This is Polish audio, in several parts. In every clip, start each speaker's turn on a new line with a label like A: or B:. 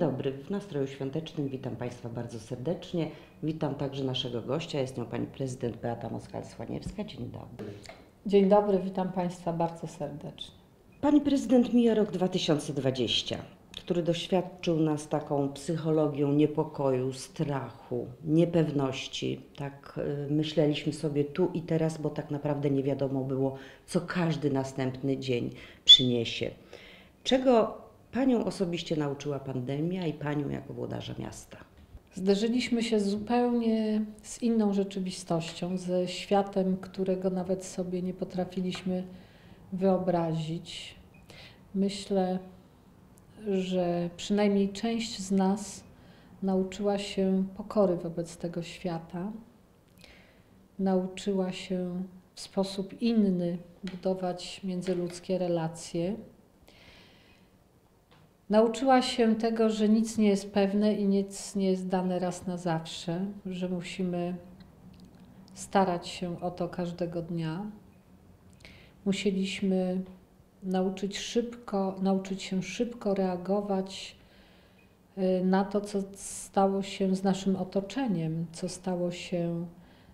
A: dobry, w nastroju świątecznym witam Państwa bardzo serdecznie. Witam także naszego gościa, jest nią Pani Prezydent Beata Moskal-Słaniewska. Dzień dobry.
B: Dzień dobry, witam Państwa bardzo serdecznie.
A: Pani Prezydent mija rok 2020, który doświadczył nas taką psychologią niepokoju, strachu, niepewności. Tak y, myśleliśmy sobie tu i teraz, bo tak naprawdę nie wiadomo było, co każdy następny dzień przyniesie. Czego Panią osobiście nauczyła pandemia i Panią jako włodarza miasta?
B: Zderzyliśmy się zupełnie z inną rzeczywistością, ze światem, którego nawet sobie nie potrafiliśmy wyobrazić. Myślę, że przynajmniej część z nas nauczyła się pokory wobec tego świata, nauczyła się w sposób inny budować międzyludzkie relacje. Nauczyła się tego, że nic nie jest pewne i nic nie jest dane raz na zawsze, że musimy starać się o to każdego dnia. Musieliśmy nauczyć szybko, nauczyć się szybko reagować y, na to, co stało się z naszym otoczeniem, co stało się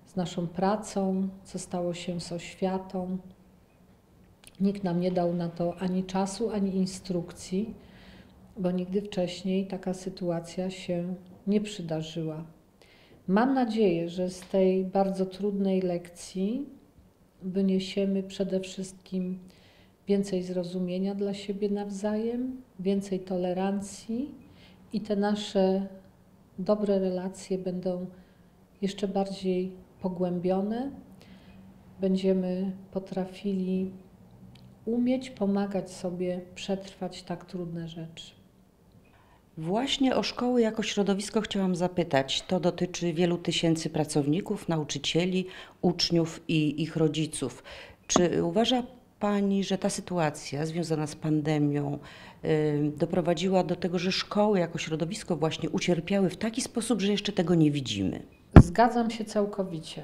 B: z naszą pracą, co stało się z oświatą. Nikt nam nie dał na to ani czasu, ani instrukcji, bo nigdy wcześniej taka sytuacja się nie przydarzyła. Mam nadzieję, że z tej bardzo trudnej lekcji wyniesiemy przede wszystkim więcej zrozumienia dla siebie nawzajem, więcej tolerancji i te nasze dobre relacje będą jeszcze bardziej pogłębione. Będziemy potrafili umieć pomagać sobie przetrwać tak trudne rzeczy.
A: Właśnie o szkoły jako środowisko chciałam zapytać. To dotyczy wielu tysięcy pracowników, nauczycieli, uczniów i ich rodziców. Czy uważa Pani, że ta sytuacja związana z pandemią y, doprowadziła do tego, że szkoły jako środowisko właśnie ucierpiały w taki sposób, że jeszcze tego nie widzimy?
B: Zgadzam się całkowicie.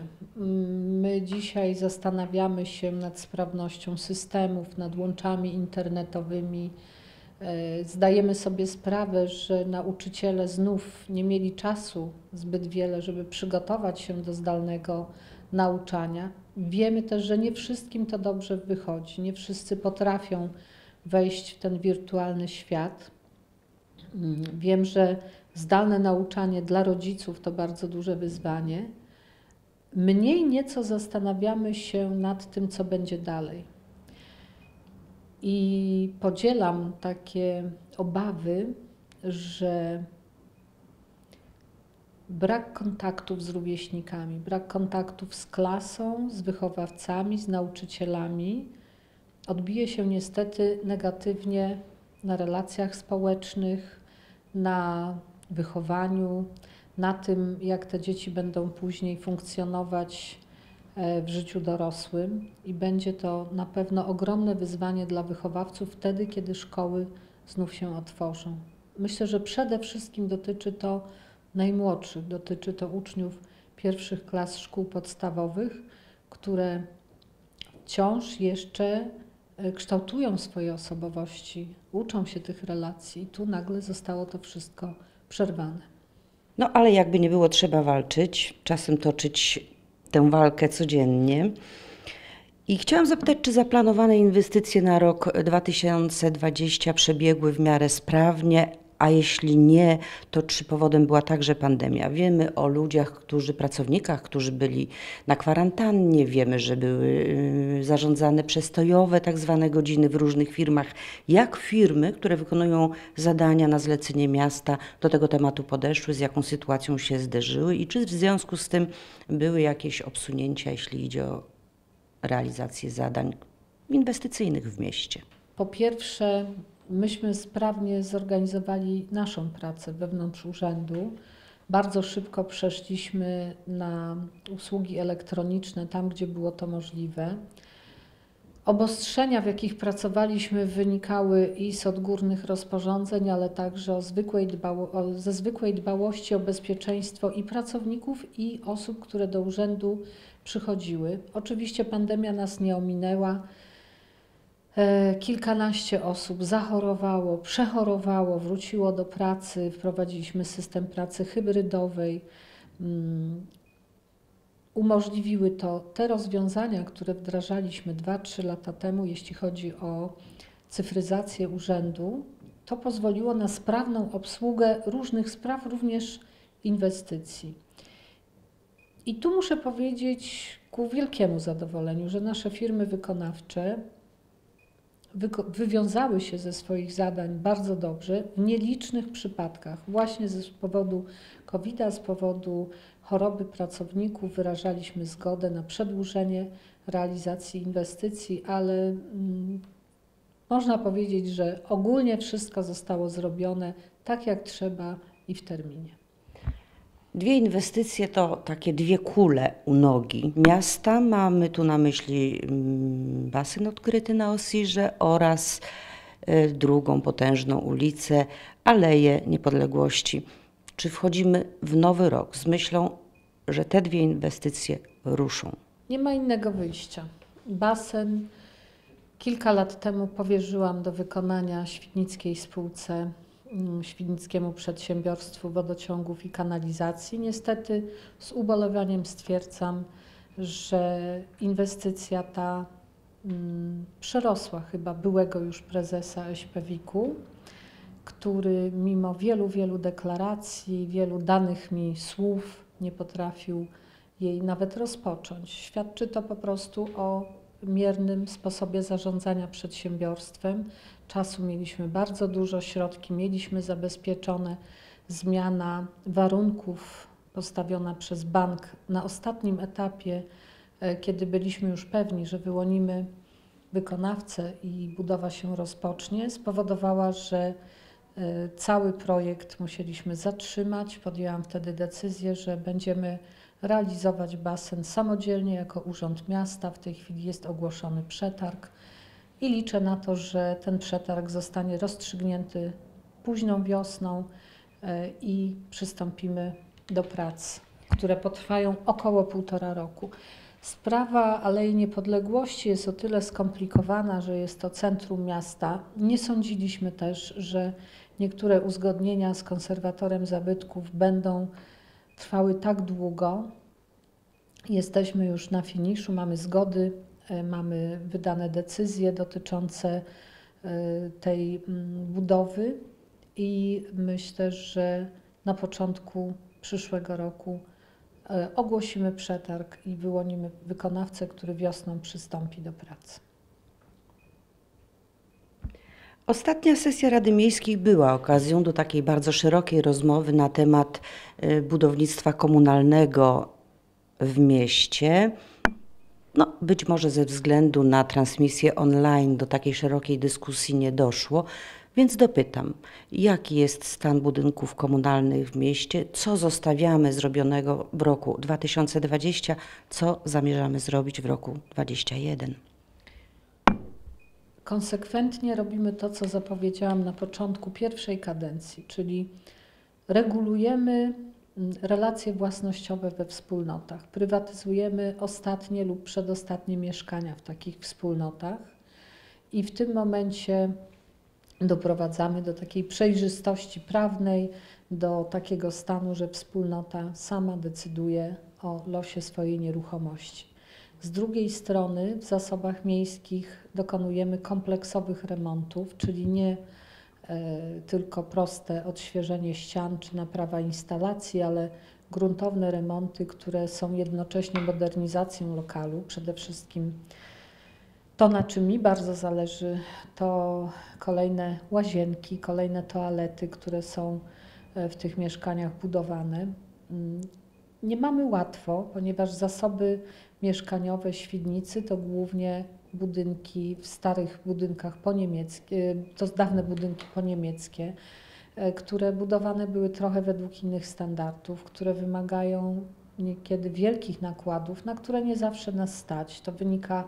B: My dzisiaj zastanawiamy się nad sprawnością systemów, nad łączami internetowymi. E, Zdajemy sobie sprawę, że nauczyciele znów nie mieli czasu zbyt wiele, żeby przygotować się do zdalnego nauczania. Wiemy też, że nie wszystkim to dobrze wychodzi, nie wszyscy potrafią wejść w ten wirtualny świat. Wiem, że zdalne nauczanie dla rodziców to bardzo duże wyzwanie. Mniej nieco zastanawiamy się nad tym, co będzie dalej. I podzielam takie obawy, że brak kontaktów z rówieśnikami, brak kontaktów z klasą, z wychowawcami, z nauczycielami odbije się niestety negatywnie na relacjach społecznych, na wychowaniu, na tym, jak te dzieci będą później funkcjonować w życiu dorosłym i będzie to na pewno ogromne wyzwanie dla wychowawców wtedy, kiedy szkoły znów się otworzą. Myślę, że przede wszystkim dotyczy to najmłodszych, dotyczy to uczniów pierwszych klas szkół podstawowych, które wciąż jeszcze e, kształtują swoje osobowości, uczą się tych relacji. I tu nagle zostało to wszystko przerwane.
A: No ale jakby nie było, trzeba walczyć, czasem toczyć tę walkę codziennie. I chciałam zapytać, czy zaplanowane inwestycje na rok 2020 przebiegły w miarę sprawnie, a jeśli nie, to czy powodem była także pandemia? Wiemy o ludziach, którzy, pracownikach, którzy byli na kwarantannie, wiemy, że były y, zarządzane przestojowe tak zwane godziny w różnych firmach. Jak firmy, które wykonują zadania na zlecenie miasta, do tego tematu podeszły, z jaką sytuacją się zderzyły i czy w związku z tym były jakieś obsunięcia, jeśli idzie o realizację zadań inwestycyjnych w mieście?
B: Po pierwsze, myśmy sprawnie zorganizowali naszą pracę wewnątrz urzędu. Bardzo szybko przeszliśmy na usługi elektroniczne tam, gdzie było to możliwe. Obostrzenia, w jakich pracowaliśmy, wynikały i z odgórnych rozporządzeń, ale także zwykłej dbało, ze zwykłej dbałości o bezpieczeństwo i pracowników, i osób, które do urzędu przychodziły. Oczywiście pandemia nas nie ominęła. E, Kilkanaście osób zachorowało, przechorowało, wróciło do pracy. Wprowadziliśmy system pracy hybrydowej. Mm, Umożliwiły to te rozwiązania, które wdrażaliśmy 2-3 lata temu, jeśli chodzi o cyfryzację urzędu. To pozwoliło na sprawną obsługę różnych spraw, również inwestycji. I tu muszę powiedzieć ku wielkiemu zadowoleniu, że nasze firmy wykonawcze wyko- wywiązały się ze swoich zadań bardzo dobrze w nielicznych przypadkach. Właśnie z powodu COVID-a, z powodu choroby pracowników wyrażaliśmy zgodę na przedłużenie realizacji inwestycji, ale mm, można powiedzieć, że ogólnie wszystko zostało zrobione tak jak trzeba i w terminie.
A: Dwie inwestycje to takie dwie kule u nogi miasta. Mamy tu na myśli mm, basen odkryty na Osirze oraz e, drugą potężną ulicę, Aleję Niepodległości. Czy wchodzimy w nowy rok z myślą, że te dwie inwestycje ruszą?
B: Nie ma innego wyjścia. Basen kilka lat temu powierzyłam do wykonania Świdnickiej spółce, Świdnickiemu Przedsiębiorstwu Wodociągów i Kanalizacji. Niestety z ubolewaniem stwierdzam, że inwestycja ta mm, przerosła chyba byłego już prezesa Eśpewiku, który mimo wielu, wielu deklaracji, wielu danych mi słów nie potrafił jej nawet rozpocząć. Świadczy to po prostu o miernym sposobie zarządzania przedsiębiorstwem. Czasu mieliśmy bardzo dużo, środki mieliśmy zabezpieczone. Zmiana warunków postawiona przez bank na ostatnim etapie, e, kiedy byliśmy już pewni, że wyłonimy wykonawcę i budowa się rozpocznie, spowodowała, że e, cały projekt musieliśmy zatrzymać. Podjęłam wtedy decyzję, że będziemy realizować basen samodzielnie jako Urząd Miasta. W tej chwili jest ogłoszony przetarg i liczę na to, że ten przetarg zostanie rozstrzygnięty późną wiosną e, i przystąpimy do prac, które potrwają około półtora roku. Sprawa Alei Niepodległości jest o tyle skomplikowana, że jest to centrum miasta. Nie sądziliśmy też, że niektóre uzgodnienia z konserwatorem zabytków będą trwały tak długo. Jesteśmy już na finiszu, mamy zgody, mamy wydane decyzje dotyczące e, tej mm, budowy i myślę, że na początku przyszłego roku e, ogłosimy przetarg i wyłonimy wykonawcę, który wiosną przystąpi do pracy.
A: Ostatnia sesja Rady Miejskiej była okazją do takiej bardzo szerokiej rozmowy na temat y, budownictwa komunalnego w mieście. No, być może ze względu na transmisję online do takiej szerokiej dyskusji nie doszło, więc dopytam, jaki jest stan budynków komunalnych w mieście, co zostawiamy zrobionego w roku 2020, co zamierzamy zrobić w roku 2021.
B: Konsekwentnie robimy to, co zapowiedziałam na początku pierwszej kadencji, czyli regulujemy relacje własnościowe we wspólnotach. Prywatyzujemy ostatnie lub przedostatnie mieszkania w takich wspólnotach i w tym momencie doprowadzamy do takiej przejrzystości prawnej, do takiego stanu, że wspólnota sama decyduje o losie swojej nieruchomości. Z drugiej strony w zasobach miejskich dokonujemy kompleksowych remontów, czyli nie tylko proste odświeżenie ścian czy naprawa instalacji, ale gruntowne remonty, które są jednocześnie modernizacją lokalu. Przede wszystkim to, na czym mi bardzo zależy, to kolejne łazienki, kolejne toalety, które są e, w tych mieszkaniach budowane. Mm, Nie mamy łatwo, ponieważ zasoby mieszkaniowe Świdnicy to głównie budynki w starych budynkach poniemieckie, to dawne budynki poniemieckie, e, które budowane były trochę według innych standardów, które wymagają niekiedy wielkich nakładów, na które nie zawsze nas stać. To wynika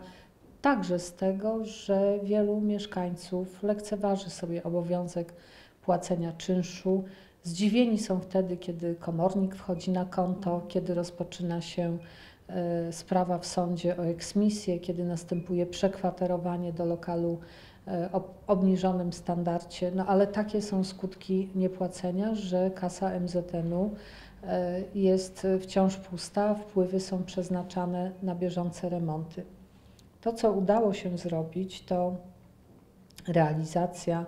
B: także z tego, że wielu mieszkańców lekceważy sobie obowiązek płacenia czynszu. Zdziwieni są wtedy, kiedy komornik wchodzi na konto, kiedy rozpoczyna się sprawa w sądzie o eksmisję, kiedy następuje przekwaterowanie do lokalu e, o obniżonym standardzie. No ale takie są skutki niepłacenia, że kasa MZN-u e, jest wciąż pusta, wpływy są przeznaczane na bieżące remonty. To, co udało się zrobić, to realizacja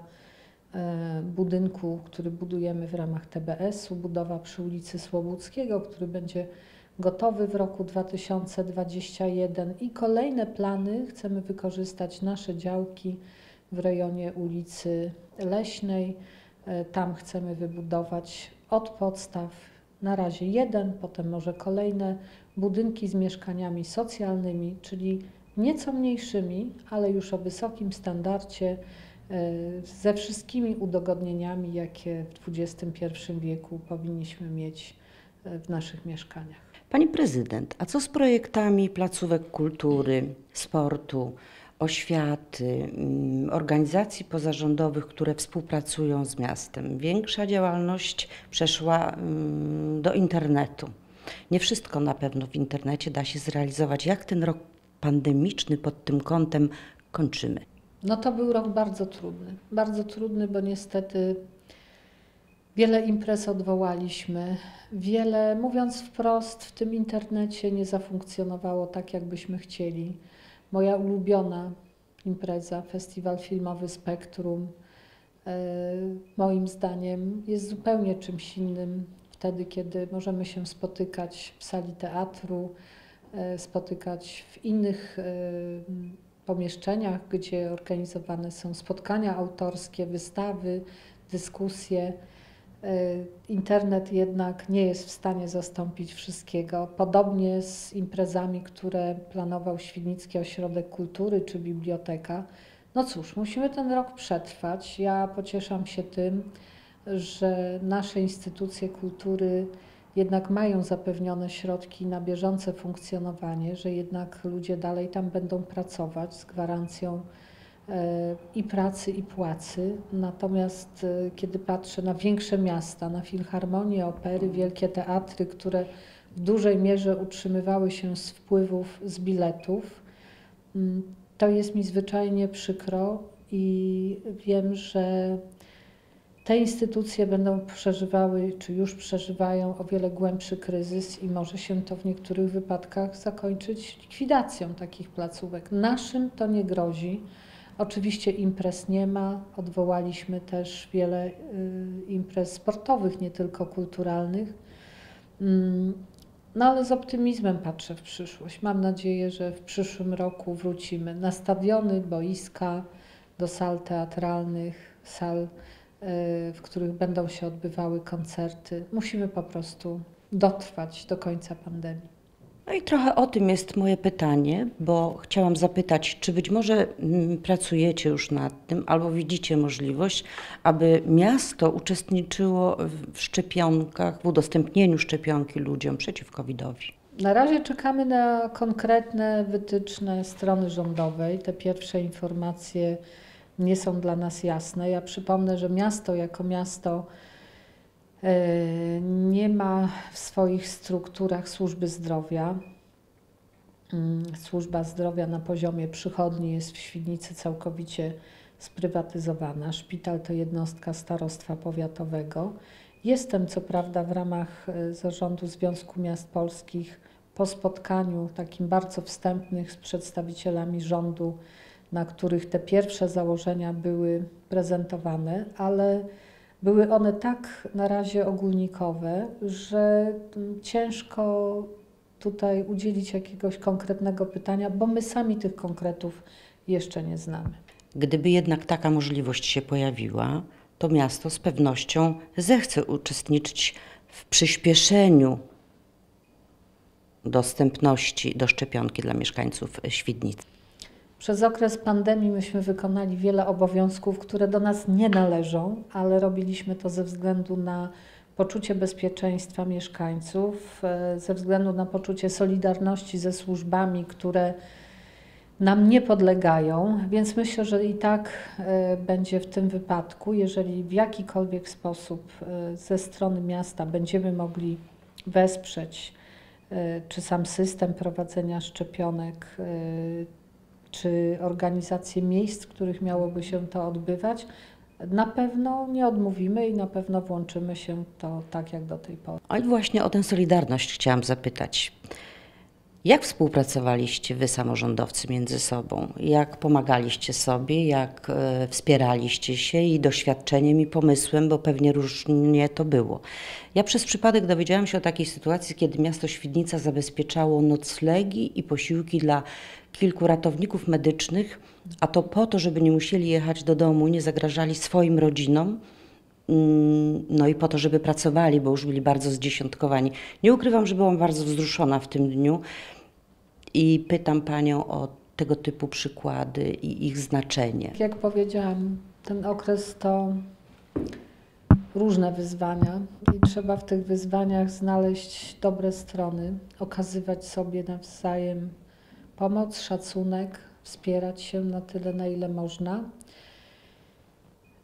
B: e, budynku, który budujemy w ramach TBS-u, budowa przy ulicy Słobuckiego, który będzie gotowy w roku 2021 i kolejne plany chcemy wykorzystać nasze działki w rejonie ulicy Leśnej. E, Tam chcemy wybudować od podstaw na razie jeden, potem może kolejne budynki z mieszkaniami socjalnymi, czyli nieco mniejszymi, ale już o wysokim standardzie, e, ze wszystkimi udogodnieniami, jakie w XXI wieku powinniśmy mieć e, w naszych mieszkaniach.
A: Pani prezydent, a co z projektami placówek kultury, sportu, oświaty, mm, organizacji pozarządowych, które współpracują z miastem? Większa działalność przeszła mm, do internetu. Nie wszystko na pewno w internecie da się zrealizować. Jak ten rok pandemiczny pod tym kątem kończymy?
B: No to był rok bardzo trudny. Bardzo trudny, bo niestety wiele imprez odwołaliśmy. Wiele, mówiąc wprost, w tym internecie nie zafunkcjonowało tak, jakbyśmy chcieli. Moja ulubiona impreza, festiwal filmowy Spektrum, e, moim zdaniem jest zupełnie czymś innym wtedy, kiedy możemy się spotykać w sali teatru, e, spotykać w innych e, pomieszczeniach, gdzie organizowane są spotkania autorskie, wystawy, dyskusje. E, Internet jednak nie jest w stanie zastąpić wszystkiego. Podobnie z imprezami, które planował Świdnicki Ośrodek Kultury czy Biblioteka. No cóż, musimy ten rok przetrwać. Ja pocieszam się tym, że nasze instytucje kultury jednak mają zapewnione środki na bieżące funkcjonowanie, że jednak ludzie dalej tam będą pracować z gwarancją i pracy, i płacy. Natomiast e, kiedy patrzę na większe miasta, na filharmonie, opery, wielkie teatry, które w dużej mierze utrzymywały się z wpływów z biletów, mm, to jest mi zwyczajnie przykro i wiem, że te instytucje będą przeżywały, czy już przeżywają o wiele głębszy kryzys i może się to w niektórych wypadkach zakończyć likwidacją takich placówek. Naszym to nie grozi. Oczywiście imprez nie ma. Odwołaliśmy też wiele y, imprez sportowych, nie tylko kulturalnych. Mm, No ale z optymizmem patrzę w przyszłość. Mam nadzieję, że w przyszłym roku wrócimy na stadiony, boiska, do sal teatralnych, sal, y, w których będą się odbywały koncerty. Musimy po prostu dotrwać do końca pandemii.
A: No i trochę o tym jest moje pytanie, bo chciałam zapytać, czy być może mm, pracujecie już nad tym, albo widzicie możliwość, aby miasto uczestniczyło w szczepionkach, w udostępnieniu szczepionki ludziom przeciw COVID-owi?
B: Na razie czekamy na konkretne wytyczne strony rządowej. Te pierwsze informacje nie są dla nas jasne. Ja przypomnę, że miasto jako miasto nie ma w swoich strukturach służby zdrowia. Mm, Służba zdrowia na poziomie przychodni jest w Świdnicy całkowicie sprywatyzowana. Szpital to jednostka starostwa powiatowego. Jestem co prawda w ramach e, zarządu Związku Miast Polskich po spotkaniu takim bardzo wstępnych z przedstawicielami rządu, na których te pierwsze założenia były prezentowane, ale były one tak na razie ogólnikowe, że mm, ciężko tutaj udzielić jakiegoś konkretnego pytania, bo my sami tych konkretów jeszcze nie znamy.
A: Gdyby jednak taka możliwość się pojawiła, to miasto z pewnością zechce uczestniczyć w przyspieszeniu dostępności do szczepionki dla mieszkańców Świdnicy.
B: Przez okres pandemii myśmy wykonali wiele obowiązków, które do nas nie należą, ale robiliśmy to ze względu na poczucie bezpieczeństwa mieszkańców, e, ze względu na poczucie solidarności ze służbami, które nam nie podlegają, więc myślę, że i tak e, będzie w tym wypadku, jeżeli w jakikolwiek sposób e, ze strony miasta będziemy mogli wesprzeć czy sam system prowadzenia szczepionek, czy organizację miejsc, w których miałoby się to odbywać, na pewno nie odmówimy i na pewno włączymy się to tak jak do tej pory.
A: A i właśnie o tę solidarność chciałam zapytać. Jak współpracowaliście wy, samorządowcy, między sobą? Jak pomagaliście sobie, jak e, wspieraliście się i doświadczeniem, i pomysłem, bo pewnie różnie to było. Ja przez przypadek dowiedziałam się o takiej sytuacji, kiedy miasto Świdnica zabezpieczało noclegi i posiłki dla kilku ratowników medycznych, a to po to, żeby nie musieli jechać do domu, nie zagrażali swoim rodzinom. Mm, No i po to, żeby pracowali, bo już byli bardzo zdziesiątkowani. Nie ukrywam, że byłam bardzo wzruszona w tym dniu i pytam Panią o tego typu przykłady i ich znaczenie.
B: Jak powiedziałam, ten okres to różne wyzwania i trzeba w tych wyzwaniach znaleźć dobre strony, okazywać sobie nawzajem pomoc, szacunek, wspierać się na tyle, na ile można.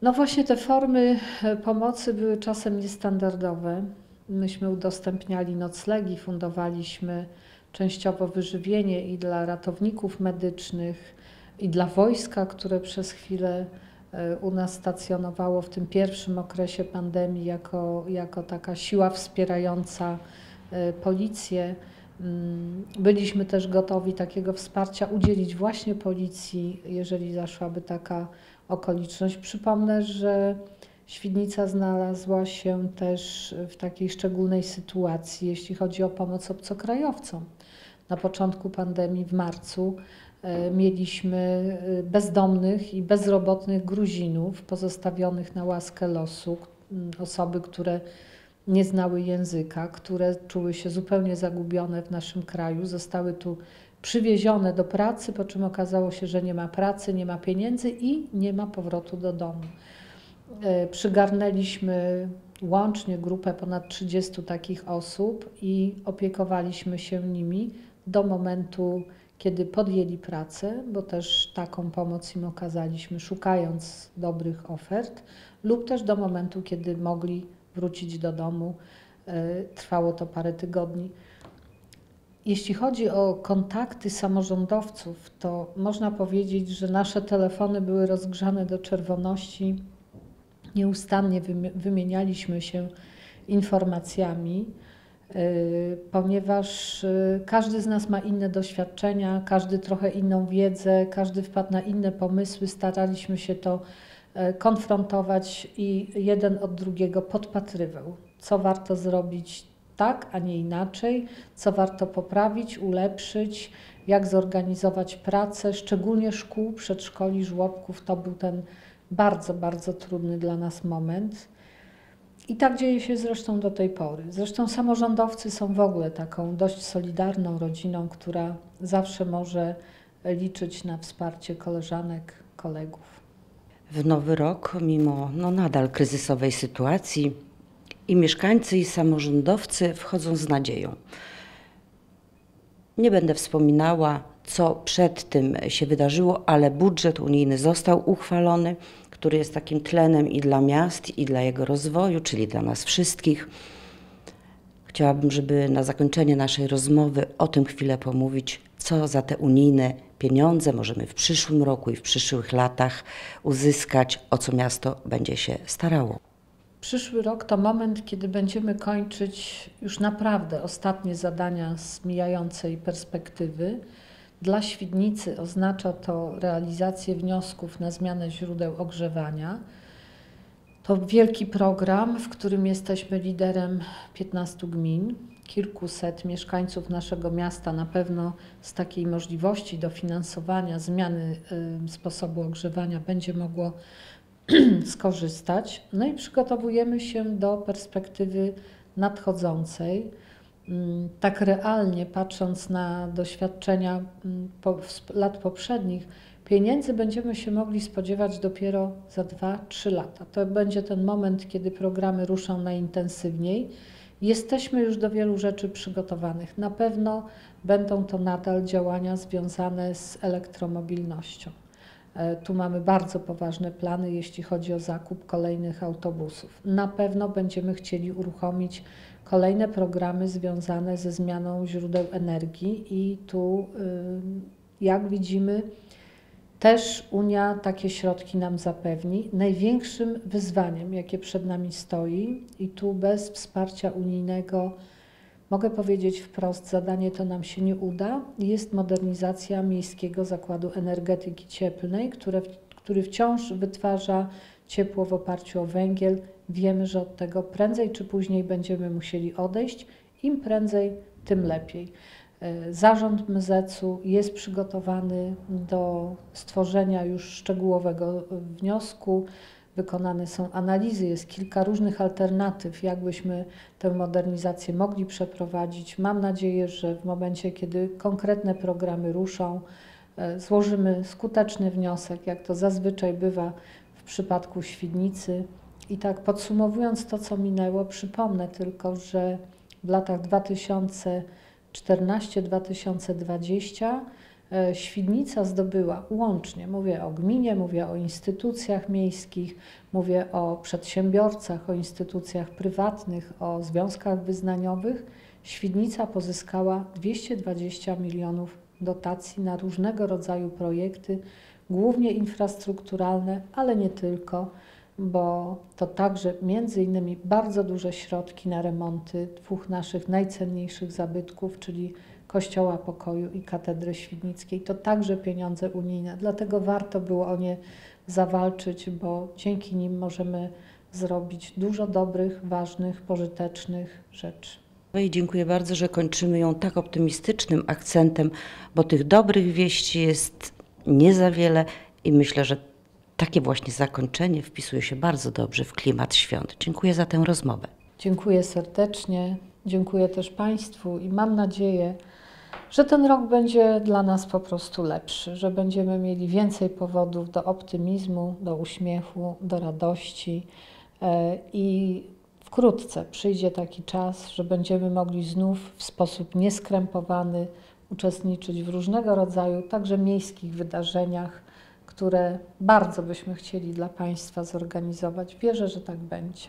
B: No właśnie te formy e, pomocy były czasem niestandardowe. Myśmy udostępniali noclegi, fundowaliśmy częściowo wyżywienie i dla ratowników medycznych, i dla wojska, które przez chwilę e, u nas stacjonowało w tym pierwszym okresie pandemii jako, jako taka siła wspierająca e, policję. Mm, Byliśmy też gotowi takiego wsparcia udzielić właśnie policji, jeżeli zaszłaby taka okoliczność. Przypomnę, że Świdnica znalazła się też w takiej szczególnej sytuacji, jeśli chodzi o pomoc obcokrajowcom. Na początku pandemii, w marcu, e, mieliśmy e, bezdomnych i bezrobotnych Gruzinów pozostawionych na łaskę losu, osoby, które nie znały języka, które czuły się zupełnie zagubione w naszym kraju, zostały tu przywiezione do pracy, po czym okazało się, że nie ma pracy, nie ma pieniędzy i nie ma powrotu do domu. E, Przygarnęliśmy łącznie grupę ponad 30 takich osób i opiekowaliśmy się nimi do momentu, kiedy podjęli pracę, bo też taką pomoc im okazaliśmy, szukając dobrych ofert, lub też do momentu, kiedy mogli wrócić do domu. E, Trwało to parę tygodni. Jeśli chodzi o kontakty samorządowców, to można powiedzieć, że nasze telefony były rozgrzane do czerwoności. Nieustannie wymi- wymienialiśmy się informacjami, ponieważ y, każdy z nas ma inne doświadczenia, każdy trochę inną wiedzę, każdy wpadł na inne pomysły. Staraliśmy się to e, konfrontować i jeden od drugiego podpatrywał, co warto zrobić tak, a nie inaczej, co warto poprawić, ulepszyć, jak zorganizować pracę, szczególnie szkół, przedszkoli, żłobków. To był ten bardzo, bardzo trudny dla nas moment. I tak dzieje się zresztą do tej pory. Zresztą samorządowcy są w ogóle taką dość solidarną rodziną, która zawsze może liczyć na wsparcie koleżanek, kolegów.
A: W nowy rok, mimo no, nadal kryzysowej sytuacji, i mieszkańcy, i samorządowcy wchodzą z nadzieją. Nie będę wspominała, co przed tym się wydarzyło, ale budżet unijny został uchwalony, który jest takim tlenem i dla miast, i dla jego rozwoju, czyli dla nas wszystkich. Chciałabym, żeby na zakończenie naszej rozmowy o tym chwilę pomówić, co za te unijne pieniądze możemy w przyszłym roku i w przyszłych latach uzyskać, o co miasto będzie się starało.
B: Przyszły rok to moment, kiedy będziemy kończyć już naprawdę ostatnie zadania z mijającej perspektywy. Dla Świdnicy oznacza to realizację wniosków na zmianę źródeł ogrzewania. To wielki program, w którym jesteśmy liderem 15 gmin. Kilkuset mieszkańców naszego miasta na pewno z takiej możliwości dofinansowania zmiany y, sposobu ogrzewania będzie mogło skorzystać. No i przygotowujemy się do perspektywy nadchodzącej. Mm, Tak realnie patrząc na doświadczenia mm, po, lat poprzednich, pieniędzy będziemy się mogli spodziewać dopiero za 2-3 lata. To będzie ten moment, kiedy programy ruszą najintensywniej. Jesteśmy już do wielu rzeczy przygotowanych. Na pewno będą to nadal działania związane z elektromobilnością. E, Tu mamy bardzo poważne plany, jeśli chodzi o zakup kolejnych autobusów. Na pewno będziemy chcieli uruchomić kolejne programy związane ze zmianą źródeł energii i tu, y, jak widzimy, też Unia takie środki nam zapewni. Największym wyzwaniem, jakie przed nami stoi, i tu bez wsparcia unijnego, mogę powiedzieć wprost, zadanie to nam się nie uda, jest modernizacja Miejskiego Zakładu Energetyki Cieplnej, które, który wciąż wytwarza ciepło w oparciu o węgiel. Wiemy, że od tego prędzej czy później będziemy musieli odejść. Im prędzej, tym lepiej. E, Zarząd MZC-u jest przygotowany do stworzenia już szczegółowego wniosku. Wykonane są analizy, jest kilka różnych alternatyw, jak byśmy tę modernizację mogli przeprowadzić. Mam nadzieję, że w momencie, kiedy konkretne programy ruszą, e, złożymy skuteczny wniosek, jak to zazwyczaj bywa w przypadku Świdnicy. I tak podsumowując to, co minęło, przypomnę tylko, że w latach 2014-2020 e, Świdnica zdobyła łącznie, mówię o gminie, mówię o instytucjach miejskich, mówię o przedsiębiorcach, o instytucjach prywatnych, o związkach wyznaniowych. Świdnica pozyskała 220 milionów dotacji na różnego rodzaju projekty, głównie infrastrukturalne, ale nie tylko, bo to także między innymi bardzo duże środki na remonty dwóch naszych najcenniejszych zabytków, czyli Kościoła Pokoju i Katedry Świdnickiej. To także pieniądze unijne, dlatego warto było o nie zawalczyć, bo dzięki nim możemy zrobić dużo dobrych, ważnych, pożytecznych rzeczy.
A: No i dziękuję bardzo, że kończymy ją tak optymistycznym akcentem, bo tych dobrych wieści jest nie za wiele i myślę, że takie właśnie zakończenie wpisuje się bardzo dobrze w klimat świąt. Dziękuję za tę rozmowę.
B: Dziękuję serdecznie, dziękuję też Państwu i mam nadzieję, że ten rok będzie dla nas po prostu lepszy, że będziemy mieli więcej powodów do optymizmu, do uśmiechu, do radości e, i wkrótce przyjdzie taki czas, że będziemy mogli znów w sposób nieskrępowany uczestniczyć w różnego rodzaju, także miejskich wydarzeniach, które bardzo byśmy chcieli dla Państwa zorganizować. Wierzę, że tak będzie.